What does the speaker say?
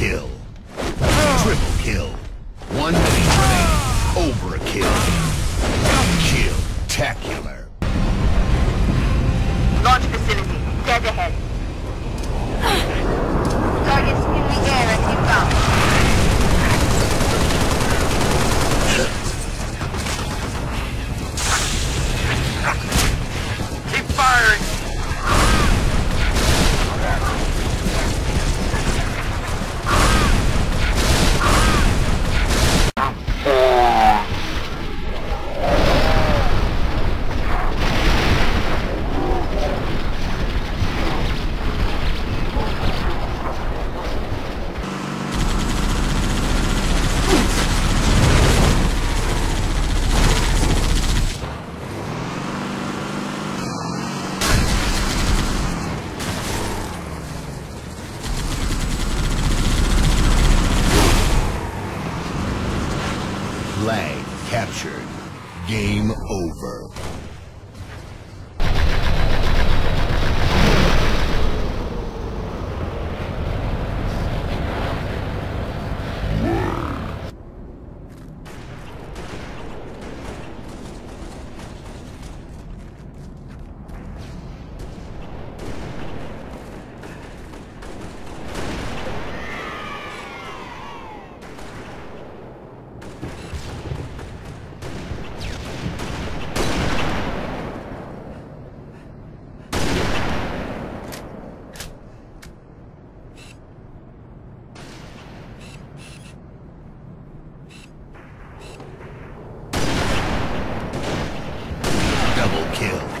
kill. Triple kill. One minute. Overkill. Flag captured. Game over. kill.